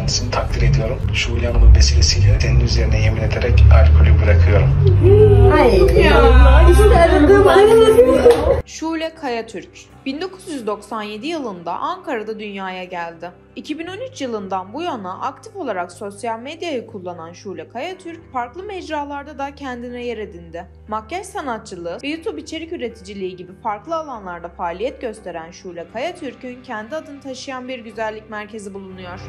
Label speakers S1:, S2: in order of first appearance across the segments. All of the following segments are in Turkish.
S1: kendisini takdir ediyorum. Şule Hanım'ın vesilesiyle senin üzerine yemin ederek alkolü bırakıyorum.
S2: Şule Kayatürk 1997 yılında Ankara'da dünyaya geldi. 2013 yılından bu yana aktif olarak sosyal medyayı kullanan Şule Kayatürk farklı mecralarda da kendine yer edindi. Makyaj sanatçılığı ve YouTube içerik üreticiliği gibi farklı alanlarda faaliyet gösteren Şule Kayatürk'ün kendi adını taşıyan bir güzellik merkezi bulunuyor.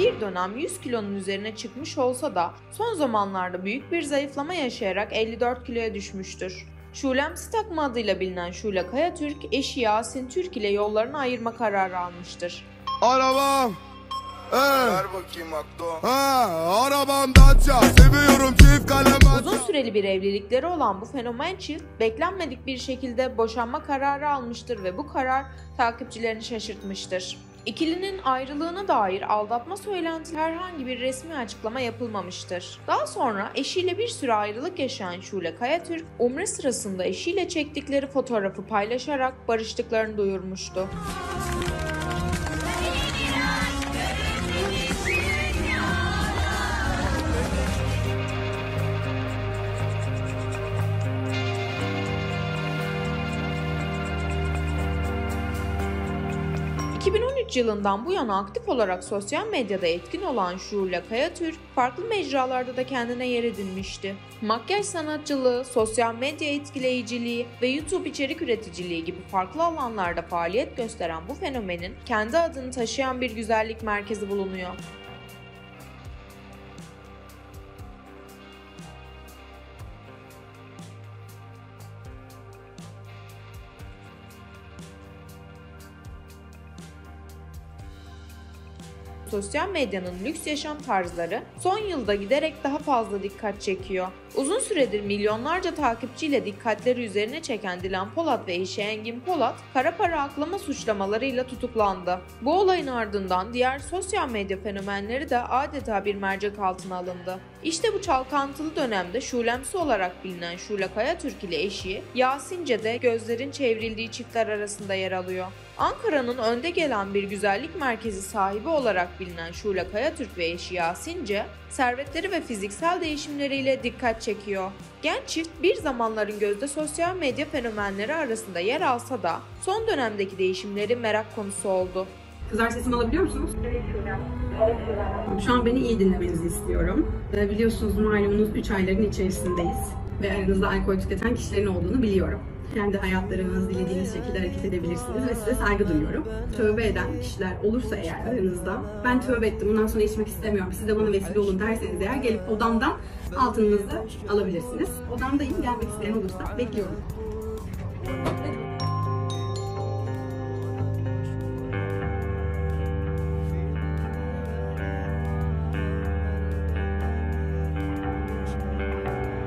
S2: Bir dönem 100 kilonun üzerine çıkmış olsa da son zamanlarda büyük bir zayıflama yaşayarak 54 kiloya düşmüştür. Şulem Takma adıyla bilinen Şule Kayatürk, eşi Yasin Türk ile yollarını ayırma kararı almıştır.
S3: Arabam. Ee,
S4: Ver bakayım Akdo.
S3: ha, arabam Dacia. Seviyorum çift kalem
S2: Uzun süreli bir evlilikleri olan bu fenomen çift beklenmedik bir şekilde boşanma kararı almıştır ve bu karar takipçilerini şaşırtmıştır. İkilinin ayrılığına dair aldatma söylenti herhangi bir resmi açıklama yapılmamıştır. Daha sonra eşiyle bir süre ayrılık yaşayan Şule Kayatürk, umre sırasında eşiyle çektikleri fotoğrafı paylaşarak barıştıklarını duyurmuştu. ...2013 yılından bu yana aktif olarak sosyal medyada etkin olan Şule Kayatürk, farklı mecralarda da kendine yer edinmişti. Makyaj sanatçılığı, sosyal medya etkileyiciliği ve YouTube içerik üreticiliği gibi farklı alanlarda faaliyet gösteren bu fenomenin kendi adını taşıyan bir güzellik merkezi bulunuyor. Sosyal medyanın lüks yaşam tarzları son yılda giderek daha fazla dikkat çekiyor. Uzun süredir milyonlarca takipçiyle dikkatleri üzerine çeken Dilan Polat ve eşi Engin Polat, kara para aklama suçlamalarıyla tutuklandı. Bu olayın ardından diğer sosyal medya fenomenleri de adeta bir mercek altına alındı. İşte bu çalkantılı dönemde Şulemsi olarak bilinen Şule Kayatürk ile eşi Yasince de gözlerin çevrildiği çiftler arasında yer alıyor. Ankara'nın önde gelen bir güzellik merkezi sahibi olarak bilinen Şule Kayatürk ve eşi Yasince, servetleri ve fiziksel değişimleriyle dikkat çekiyor. Genç çift bir zamanların gözde sosyal medya fenomenleri arasında yer alsa da son dönemdeki değişimleri merak konusu oldu.
S5: Kızlar sesimi alabiliyor musunuz? Şu an beni iyi dinlemenizi istiyorum. Ee, Biliyorsunuz malumunuz 3 ayların içerisindeyiz. Ve aranızda alkol tüketen kişilerin olduğunu biliyorum. Kendi hayatlarınız dilediğiniz şekilde hareket edebilirsiniz ve size saygı duyuyorum. Tövbe eden kişiler olursa eğer aranızda ben tövbe ettim bundan sonra içmek istemiyorum siz de bana vesile olun derseniz eğer gelip odamdan altınınızı alabilirsiniz. Odamdayım gelmek isteyen olursa bekliyorum.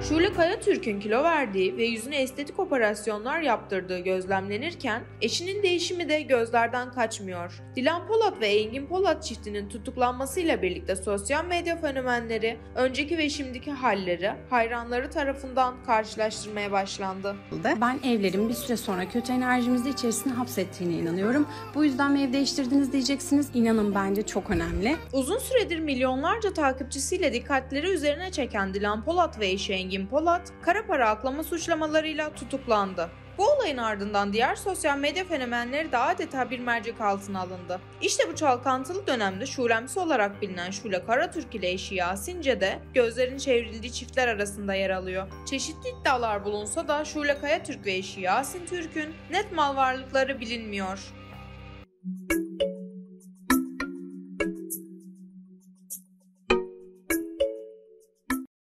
S2: Şule Kayatürk'ün kilo verdiği ve yüzüne estetik operasyonlar yaptırdığı gözlemlenirken eşinin değişimi de gözlerden kaçmıyor. Dilan Polat ve Engin Polat çiftinin tutuklanmasıyla birlikte sosyal medya fenomenleri önceki ve şimdiki halleri hayranları tarafından karşılaştırmaya başlandı.
S6: Ben evlerin bir süre sonra kötü enerjimizi içerisine hapsettiğine inanıyorum. Bu yüzden mi ev değiştirdiniz diyeceksiniz. İnanın bence çok önemli.
S2: Uzun süredir milyonlarca takipçisiyle dikkatleri üzerine çeken Dilan Polat ve eşi Engin Polat, kara para aklama suçlamalarıyla tutuklandı. Bu olayın ardından diğer sosyal medya fenomenleri de adeta bir mercek altına alındı. İşte bu çalkantılı dönemde Şulemsi olarak bilinen Şule Karatürk ile eşi Yasince de gözlerin çevrildiği çiftler arasında yer alıyor. Çeşitli iddialar bulunsa da Şule Kayatürk ve eşi Yasin Türk'ün net mal varlıkları bilinmiyor.